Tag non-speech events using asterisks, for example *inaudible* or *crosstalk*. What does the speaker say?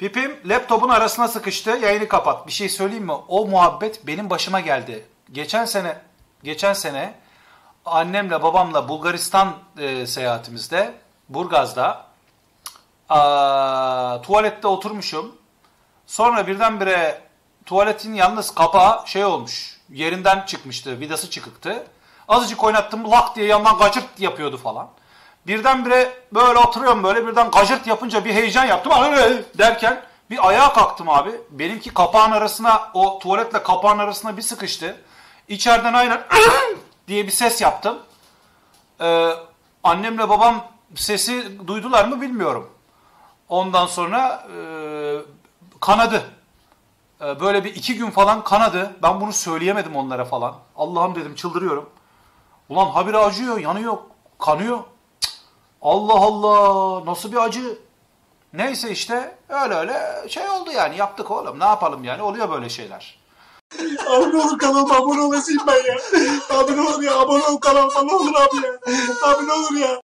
Pipim laptopun arasına sıkıştı. Yayını kapat. Bir şey söyleyeyim mi? O muhabbet benim başıma geldi. Geçen sene geçen sene annemle babamla Bulgaristan e, seyahatimizde Burgaz'da aa, tuvalette oturmuşum. Sonra birdenbire tuvaletin yalnız kapağı şey olmuş. Yerinden çıkmıştı. Vidası çıkıktı. Azıcık oynattım lak diye yandan gacırt yapıyordu falan. Birdenbire böyle oturuyorum böyle birden gacırt yapınca bir heyecan yaptım. Derken bir ayağa kalktım abi. Benimki kapağın arasına o tuvaletle kapağın arasına bir sıkıştı. İçeriden aynen *coughs* diye bir ses yaptım. Ee, annemle babam sesi duydular mı bilmiyorum. Ondan sonra e, kanadı. E, böyle bir iki gün falan kanadı. Ben bunu söyleyemedim onlara falan. Allah'ım dedim çıldırıyorum. Ulan habire acıyor, yanıyor, kanıyor. Allah Allah nasıl bir acı. Neyse işte öyle öyle şey oldu yani yaptık oğlum ne yapalım yani oluyor böyle şeyler. Abi ne olur kanalıma abone olasıyım ben ya. Abi ne ya abone ol kanalıma ne olur abi ya. Abi ne ya.